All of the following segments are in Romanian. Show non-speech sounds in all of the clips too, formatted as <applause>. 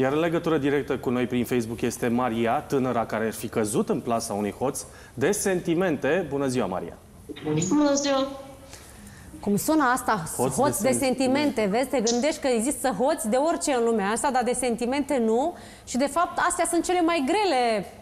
Iar în legătură directă cu noi prin Facebook este Maria, tânăra care ar fi căzut în plasa unui hoț de sentimente. Bună ziua, Maria! Bună ziua! Cum sună asta, Hoț hoț, de de, sentimente. sentimente, vezi? Te gândești că există hoți de orice în lumea asta, dar de sentimente nu. Și de fapt, astea sunt cele mai grele.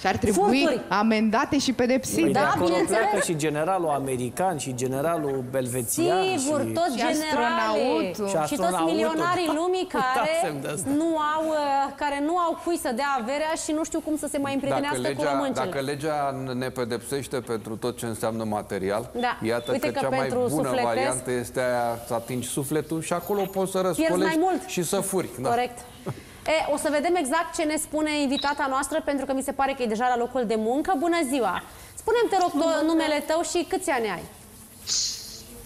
Și ar trebui Furturi. amendate și pedepsite. Păi Da, de acolo bineînțeles. pleacă și generalul american și generalul belvețian. Sigur, și... toți și generale astronautul. și, Și toți astronautul. milionarii lumii <laughs> care Uitasem de asta. nu au, uh, care nu au cui să dea averea și nu știu cum să se mai Dacă împrietenească cu legea, româncele. dacă legea ne pedepsește pentru tot ce înseamnă material, Da. iată Uite că, că cea mai pentru bună sufletesc- variantă este aia să atingi sufletul și acolo poți să răscolești mai mult. și să furi. Da. Corect. E, o să vedem exact ce ne spune invitata noastră, pentru că mi se pare că e deja la locul de muncă. Bună ziua! Spune-mi, te rog, to- numele tău și câți ani ai?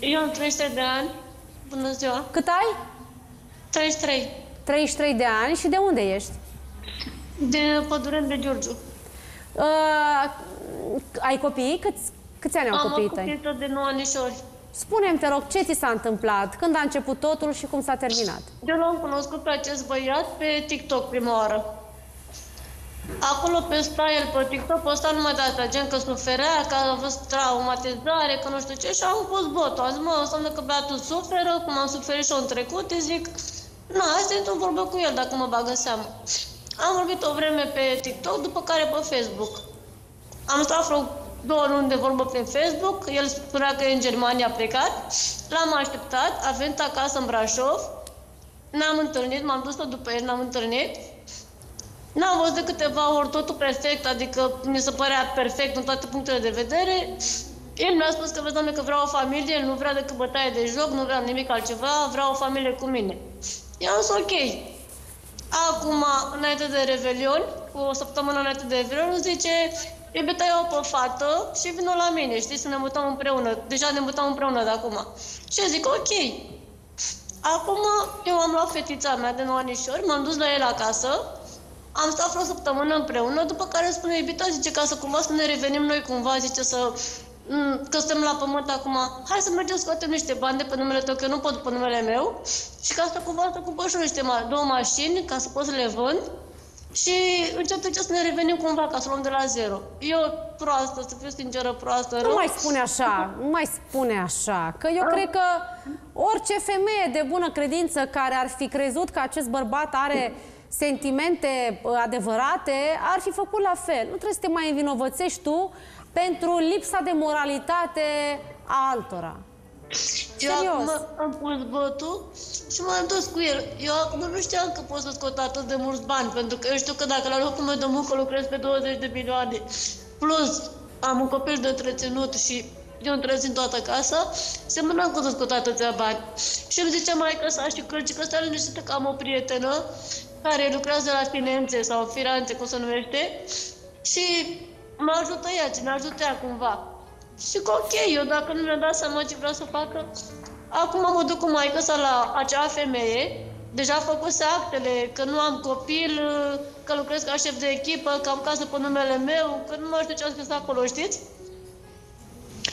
Eu am 33 de ani. Bună ziua! Cât ai? 33. 33 de ani și de unde ești? De Păduren de Giurgiu. Uh, ai copii? Câți, câți ani au Am o copiii tăi? copilă de 9 anișori. Spune-mi, te rog, ce ți s-a întâmplat? Când a început totul și cum s-a terminat? Eu l-am cunoscut pe acest băiat pe TikTok prima oară. Acolo pe style pe TikTok posta numai de asta, gen că suferea, că a fost traumatizare, că nu știu ce, și am pus botul. Am zis, mă, înseamnă că băiatul suferă, cum am suferit și eu în trecut, îi zic, na, asta e un vorbă cu el, dacă mă bag în seamă. Am vorbit o vreme pe TikTok, după care pe Facebook. Am stat vreo două luni de vorbă pe Facebook, el spunea că e în Germania plecat, l-am așteptat, a venit acasă în Brașov, n-am întâlnit, m-am dus tot după el, n-am întâlnit, N-am văzut de câteva ori totul perfect, adică mi se părea perfect în toate punctele de vedere. El mi-a spus că, vezi, doamne, că vreau o familie, el nu vrea decât bătaie de joc, nu vrea nimic altceva, vreau o familie cu mine. I-am zis, ok. Acum, înainte de Revelion, cu o săptămână înainte de Revelion, îmi zice, iubita, eu pe fată și vină la mine, știi, să ne mutăm împreună. Deja ne mutăm împreună de acum. Și eu zic, ok. Acum, eu am luat fetița mea de 9 anișori, m-am dus la el acasă, am stat vreo săptămână împreună, după care îmi spune, iubita, zice, ca să cumva să ne revenim noi cumva, zice, să m, că suntem la pământ acum, hai să mergem să scoatem niște bani de pe numele tău, că eu nu pot pe numele meu, și ca să cumva să cumpăr și eu niște ma- două mașini, ca să pot să le vând, și încet, încet să ne revenim cumva, ca să luăm de la zero. Eu proastă, să fiu sinceră, proastă, Nu rău. mai spune așa, nu mai spune așa, că eu cred că orice femeie de bună credință care ar fi crezut că acest bărbat are sentimente uh, adevărate, ar fi făcut la fel. Nu trebuie să te mai învinovățești tu pentru lipsa de moralitate a altora. Eu Serios. acum am pus botul și m-am dus cu el. Eu acum nu știam că pot să scot atât de mulți bani, pentru că eu știu că dacă la locul meu de muncă lucrez pe 20 de milioane, plus am un copil de întreținut și eu întrezin toată casa, semnam că să scot atâția bani. Și îmi zicea mai că să știu că, că stai liniștită că am o prietenă care lucrează la finanțe sau firanțe, cum se numește, și mă ajută ea, ce ne ajută ea cumva. Și că ok, eu dacă nu mi-am dat seama ce vreau să facă, acum mă duc cu maică sa la acea femeie, deja făcuse actele, că nu am copil, că lucrez ca șef de echipă, că am casă pe numele meu, că nu mai știu ce a scris acolo, știți?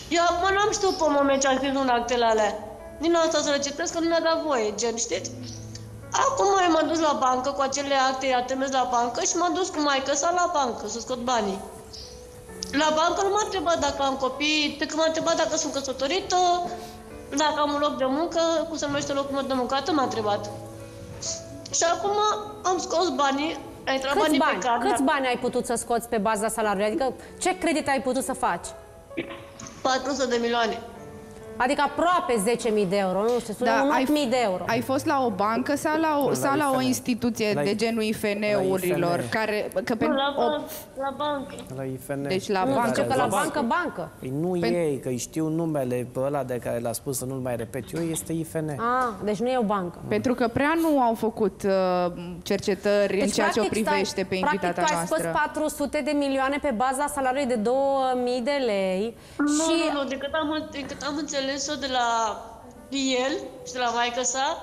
Eu acum n-am știut pe moment ce a scris în actele alea. Din asta să le citesc, că nu mi-a dat voie, gen, știți? Acum eu m-am dus la bancă cu acele acte, i-a trimis la bancă și m-am dus cu maică sa la bancă să scot banii. La bancă nu m-a întrebat dacă am copii, pe când m-a întrebat dacă sunt căsătorită, dacă am un loc de muncă, cum se numește locul meu de muncă, atât m-a întrebat. Și acum am scos banii, a intrat Câți banii bani, pe card, câți bani ai putut să scoți pe baza salariului? Adică ce credit ai putut să faci? 400 de milioane. Adică aproape 10.000 de euro, nu știu, da, 8.000 de euro. ai fost la o bancă sau la o, La sau la o IFN. instituție La de I- genul IFN-urilor? la IFN. Care, că Nu, pentru la, o, ban- la bancă. La IFN. Deci la nu, bancă. zice că la La bancă, bancă. Păi nu Pen- ei, că îi știu numele pe ăla de care l-a spus să nu-l mai repet eu, este IFN. Ah, deci nu e o bancă. Pentru că prea nu au făcut uh, cercetări în ceea ce o practic, privește stai, pe invitata practic, noastră. tu ai scos 400 de milioane pe baza salariului de 2000 de lei Nu, și nu, nu, de cât am, de cât am înțeles-o de la el și de la maică sa,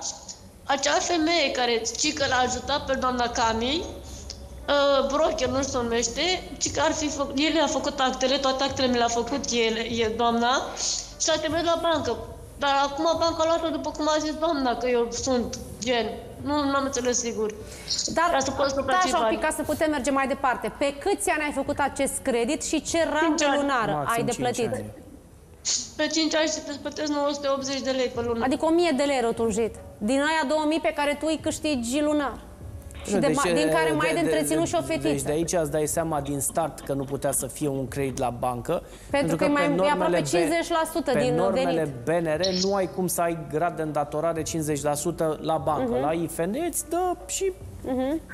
acea femeie care ci că l-a ajutat pe doamna Cami, uh, broker, nu știu se numește, ci că ar fi făcut, el a făcut actele, toate actele mi le-a făcut el, e doamna, și l-a trimis la bancă. Dar acum banca a luat-o după cum a zis doamna, că eu sunt gen Nu am înțeles sigur. Dar Ca să poți să stai plăți așa un bani. pic ca să putem merge mai departe. Pe câți ani ai făcut acest credit și ce rată ani. lunară Maxim ai de cinci plătit? ani. Pe 5 ani și îți plătesc 980 de lei pe lună. Adică 1000 de lei rotunjit. Din aia 2000 pe care tu îi câștigi lunar. Și Nu, de, ma- din care mai de, de- întreținut și o fetiță. Deci de aici îți dai seama din start că nu putea să fie un credit la bancă. Pentru că e pe mai- e normele aproape B- 50% pe din normele venit. BNR nu ai cum să ai grad de îndatorare 50% la bancă. Mhm. La IFN îți dă și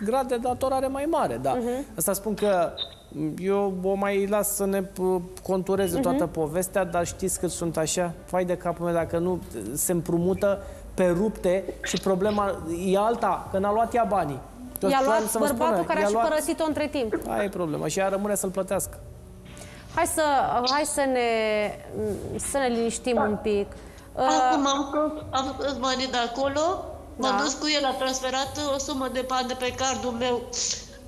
grad de datorare mai mare. Da. Mhm. Asta spun că eu o mai las să ne p- contureze toată Mhm. povestea, dar știți cât sunt așa? Fai de capul meu dacă nu se împrumută pe rupte și problema e alta, că n-a luat ea banii. Tot I-a vreau luat să vă spun, bărbatul care a i-a și luat- părăsit-o între timp. Aia e problema și ea rămâne să-l plătească. Hai să, hai să, ne, să ne liniștim un pic. Uh, Acum am scos, am scos banii de acolo, m-am Da. dus cu el, a transferat o sumă de bani de pe cardul meu,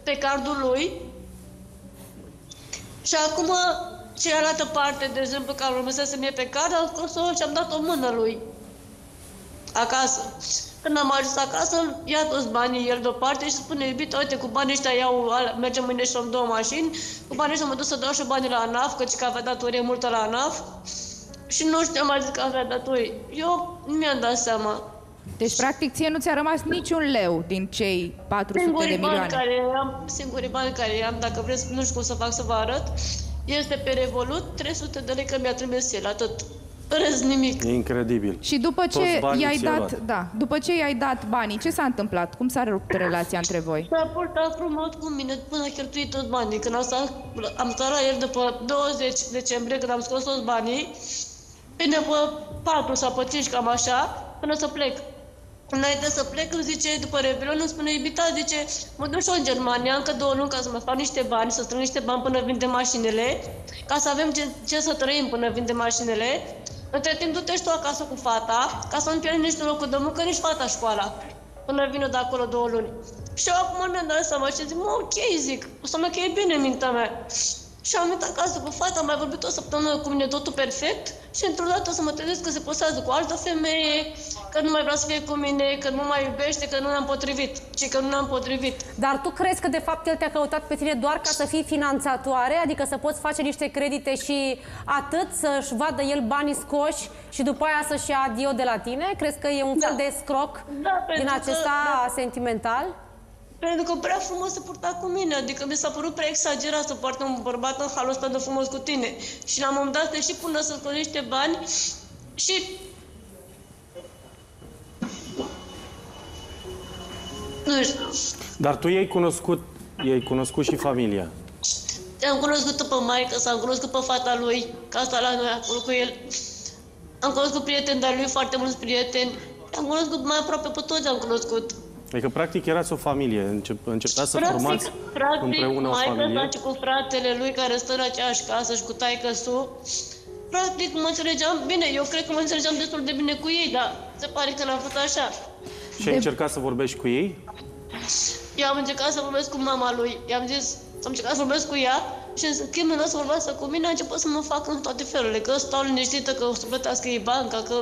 pe cardul lui. Și acum, cealaltă parte, de exemplu, care urmăsese mie pe card, am scos-o și am dat o mână lui. Acasă. Când am ajuns acasă, ia toți banii el deoparte și spune, iubito, uite, cu banii ăștia iau, ala- mergem mâine și am două mașini, cu banii ăștia mă duc să dau și banii la ANAF, căci că avea datorie multă la ANAF. Și nu știam mai zis că avea datorii. Eu nu mi-am dat seama. Deci, practic, ție nu ți-a rămas niciun leu din cei 400 de Singurii bani milioane. care am, singurii bani care am, dacă vreți, nu știu cum să fac să vă arăt, este pe Revolut 300 de lei că mi-a trimis el, atât. În rest nimic. E incredibil. Și după Toți ce banii i-ai ți-ai dat, luat. da, după ce i-ai dat banii, ce s-a întâmplat? Cum s-a rupt relația între voi? S-a purtat frumos cu mine până a cheltuit toți banii. Când am stat, am stat la el după 20 decembrie, când am scos toți banii, bine, pe 4 sau pe 5, cam așa, până să plec. Înainte să plec, îmi zice, după Revelion, îmi spune, iubita, zice, mă duc și eu în Germania, încă două luni, ca să mă fac niște bani, să strâng niște bani până vinde mașinile, ca să avem ce, ce să trăim până vinde mașinile. Între timp, du-te și tu acasă cu fata, ca să nu pierzi nici tu locul de muncă, nici fata școala, până vină de acolo două luni. Și eu acum mi-am dat seama și zic, mă, ok, zic, înseamnă că e bine în mintea mea. Și am venit acasă cu fata, am mai vorbit o săptămână cu mine totul perfect și într-o dată o să mă trezesc că se posează cu altă femeie, că nu mai vrea să fie cu mine, că nu mă mai iubește, că nu ne-am potrivit, ci că nu ne-am potrivit. Dar tu crezi că de fapt el te-a căutat pe tine doar ca să fii finanțatoare? Adică să poți face niște credite și atât să-și vadă el banii scoși și după aia să-și ia adio de la tine? Crezi că e un fel Da. de scroc Da, din pentru că- acesta da. sentimental? Pentru că prea frumos se purta cu mine, adică mi s-a părut prea exagerat să poartă un bărbat în halul ăsta de frumos cu tine. Și la un moment dat și până să scoți niște bani și nu știu. Dar tu i-ai cunoscut, i-ai cunoscut și familia. Am cunoscut pe maică, s-am cunoscut pe fata lui, că asta la noi acolo cu el. Am cunoscut prieteni de-al lui, foarte mulți prieteni. Am cunoscut mai aproape pe toți, am cunoscut. Adică, practic, erați o familie. Încep, începea să formați practic, împreună o maică familie. face cu fratele lui care stă în aceeași casă și cu taică su. Practic mă înțelegeam bine, eu cred că mă înțelegeam destul de bine cu ei, dar se pare că n-a fost așa. Și ai încercat să vorbești cu ei? Eu am încercat să vorbesc cu mama lui, i-am zis, am încercat să vorbesc cu ea și în schimb, în loc să vorbească cu mine, a început să mă facă în toate felurile, că stau liniștită, că o să plătească ei banca, că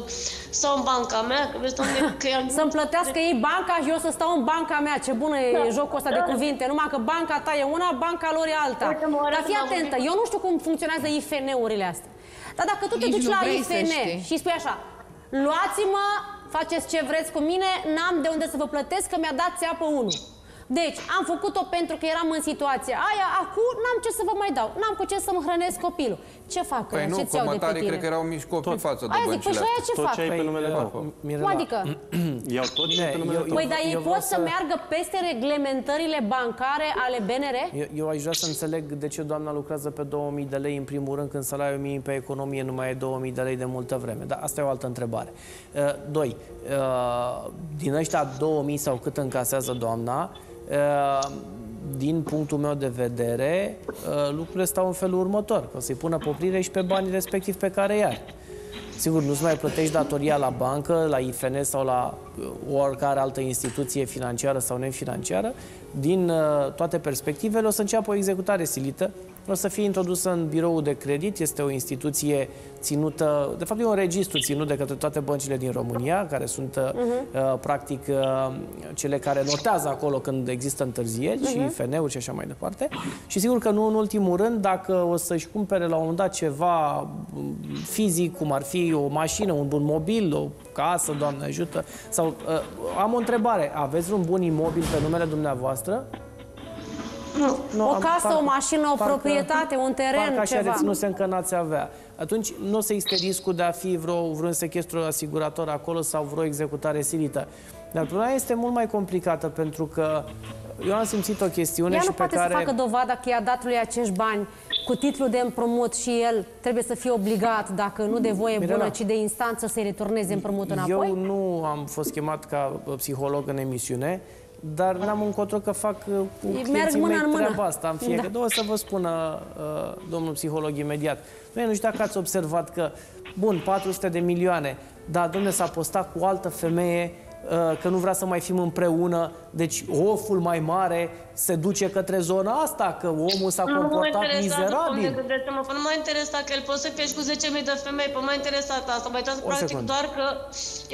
stau în banca mea, că vezi, doamne, că i-am... Să-mi plătească ei banca și eu să stau în banca mea. Ce bună e Da. jocul ăsta de Da. cuvinte. Numai că banca ta e una, banca lor e alta. Uite, mă arată Dar fii la atentă, vorbit. eu nu știu cum funcționează IFN-urile astea. Dar dacă tu te Nici duci nu la vrei să IFN știi. și spui așa, luați-mă, faceți ce vreți cu mine, n-am de unde să vă plătesc, că mi-a dat țeapă unul. Deci, am făcut-o pentru că eram în situația aia, acum n-am ce să vă mai dau, n-am cu ce să-mi hrănesc copilul. Ce fac? Păi nu, Ce-ți iau de pe fămătarii tine? cred că erau mici copii față de Aia zic, păi băncile și aia astea. ce Tot fac? ce ai pe numele uh, tău. Mirela, Cum adică? <clears throat> Iau tot ce Ne, ai pe numele eu- tău. Păi, dar ei eu pot vreau să să- meargă peste reglementările bancare ale BNR? Eu, eu aș vrea să înțeleg de ce doamna lucrează pe 2000 de lei în primul rând când salariul minim pe economie nu mai e 2000 de lei de multă vreme. Dar asta e o altă întrebare. Uh, doi, uh, din ăștia 2000 sau cât încasează doamna, uh, din punctul meu de vedere, uh, lucrurile stau în felul următor. Că o să-i pună poprire și pe banii respectiv pe care i are. Sigur, nu-ți mai plătești datoria la bancă, la IFN sau la uh, oricare altă instituție financiară sau nefinanciară. Din uh, toate perspectivele o să înceapă o executare silită, o să fie introdusă în birou de credit, este o instituție ținută, de fapt e un registru ținut de către toate băncile din România, care sunt uh, uh, practic uh, cele care notează acolo când există întârzieri uh-huh. și IFN-uri și așa mai departe. Și sigur că nu în ultimul rând, dacă o să-și cumpere la un moment dat ceva um, fizic, cum ar fi o mașină, un bun mobil, o casă, Doamne ajută, sau uh, am o întrebare, aveți un bun imobil pe numele dumneavoastră? Nu. Nu, O am- casă, parcă- o mașină, o parcă- proprietate, un teren, Parcă așa ceva. reținuse încă n-ați avea. Atunci nu o să existe riscul de a fi vreo, vreun sechestru asigurator acolo sau vreo executare silită. Dar problema este mult mai complicată pentru că eu am simțit o chestiune Ea și nu pe poate care... să facă dovada că i-a dat lui acești bani cu titlu de împrumut și el trebuie să fie obligat, dacă nu de voie Mirela, bună, ci de instanță, să-i returneze împrumutul înapoi? Eu nu am fost chemat ca uh, psiholog în emisiune, dar n-am încotro că fac uh, cu Merg clienții mână mei în mână. treaba asta în fiecare. Da. Da. O să vă spună uh, domnul psiholog imediat. Noi nu știu dacă ați observat că, bun, 400 de milioane, dar domne s-a postat cu o altă femeie uh, că nu vrea să mai fim împreună, deci oful mai mare se duce către zona asta, că omul s-a Nu mă comportat interesează, domnule, mizerabil. gândește-mă, că nu m-a interesat că el poate să fie și cu 10.000 de femei, pe m-a interesat asta. Mă interesează O practic secundă. doar că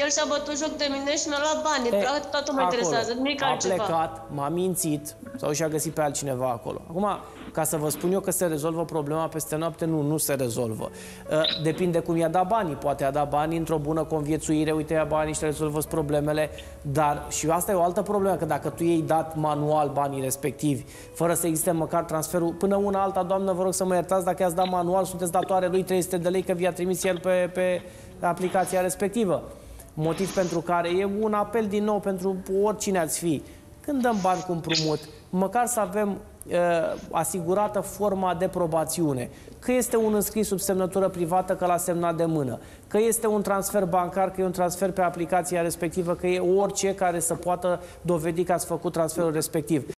el și-a bătut joc de mine și mi-a luat bani. E, Practic totul mă acolo. interesează, nimic a altceva. plecat, m-a mințit sau și-a găsit pe altcineva acolo. Acum, ca să vă spun eu că se rezolvă problema peste noapte, nu, nu se rezolvă. Uh, Depinde cum i-a dat banii. Poate i-a dat banii într-o bună conviețuire, uite, ia banii și rezolvă problemele, dar și asta e o altă problemă, că dacă tu i-ai dat manual banii respectivi, fără să existe măcar transferul, până una alta, doamnă, vă rog să mă iertați, dacă i-ați dat manual, sunteți datoare lui 300 de lei, că vi-a trimis el pe, pe aplicația respectivă. Motiv pentru care e un apel din nou pentru oricine ați fi. Când dăm bani cu împrumut, măcar să avem uh, asigurată forma de probațiune. Că este un înscris sub semnătură privată, că l-a semnat de mână. Că este un transfer bancar, că e un transfer pe aplicația respectivă, că e orice care să poată dovedi că ați făcut transferul respectiv.